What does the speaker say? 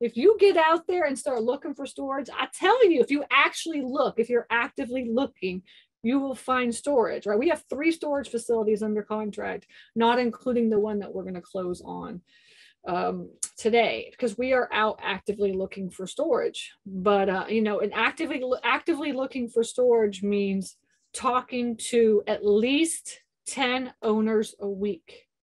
if you get out there and start looking for storage, I tell you, if you actually look, if you're actively looking, you will find storage, right? We have three storage facilities under contract, not including the one that we're going to close on um, today because we are out actively looking for storage. But uh, you know, and actively actively looking for storage means talking to at least 10 owners a week